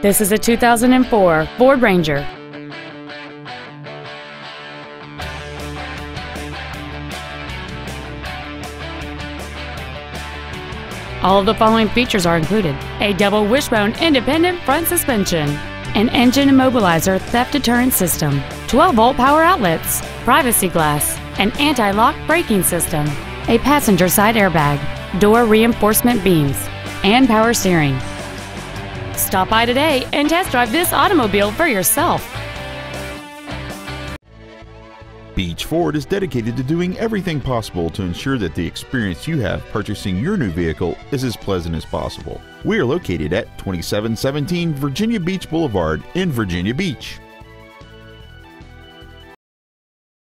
This is a 2004 Ford Ranger. All of the following features are included. A double wishbone independent front suspension, an engine immobilizer theft deterrent system, 12 volt power outlets, privacy glass, an anti-lock braking system, a passenger side airbag, door reinforcement beams, and power steering. Stop by today and test drive this automobile for yourself. Beach Ford is dedicated to doing everything possible to ensure that the experience you have purchasing your new vehicle is as pleasant as possible. We are located at 2717 Virginia Beach Boulevard in Virginia Beach.